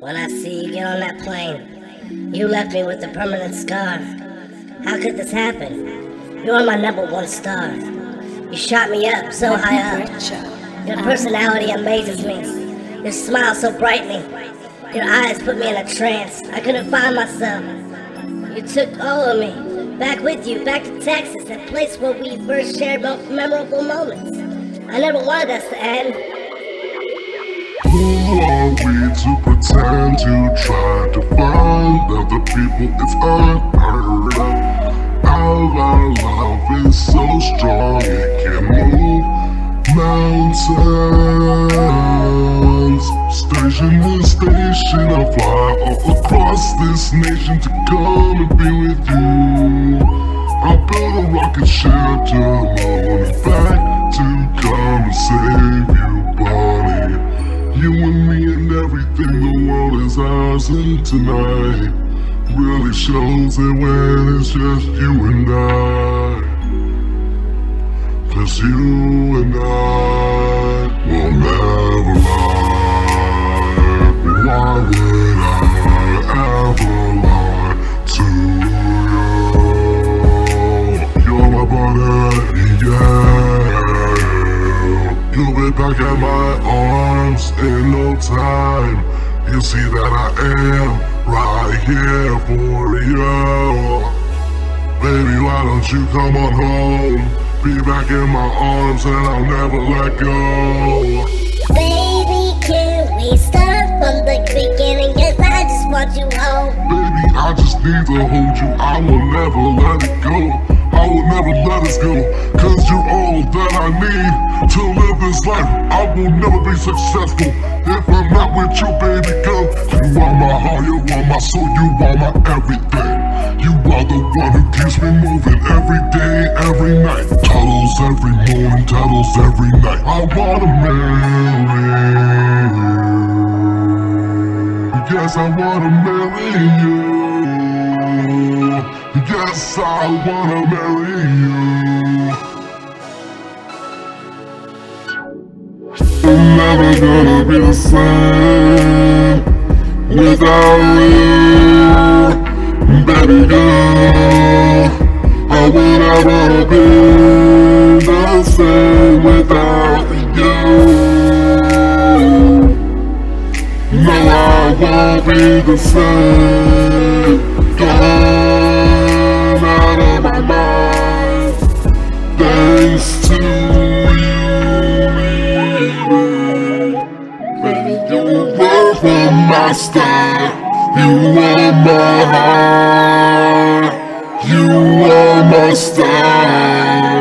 When I see you get on that plane, you left me with a permanent scar. How could this happen? You're my number one star. You shot me up so high up. Your personality amazes me. Your smile so brightening. Your eyes put me in a trance. I couldn't find myself. You took all of me. Back with you, back to Texas, that place where we first shared most memorable moments. I never wanted us to end. Are we to pretend to try to find other people? It's unheard of. Our love is so strong it can move mountains. Station to station, I fly all across this nation to come and be with you. I build a rocket ship to the moon back to come and save you, is ours, and tonight really shows it when it's just you and I. Cause you and I will never lie. Why would I ever lie to you? You're my yeah. You'll be back at my arms in no time. You see that I am right here for you. Baby, why don't you come on home? Be back in my arms and I'll never let go. Baby, can we start from the beginning? Cause I just want you home. Baby, I just need to hold you. I will never let it go. I will never let us go. Cause you're all that I need to live this life. I will never be successful if I'm not with you, baby girl. You are my heart, you are my soul, you are my everything. You are the one who keeps me moving every day, every night. Tunnels every morning, tunnels every night. I wanna marry. Yes, I wanna marry you. Yes, I wanna marry you. I'm never gonna be the same without you. Baby girl I would never be the same without you? No, I won't be the same you are my heart. You are my star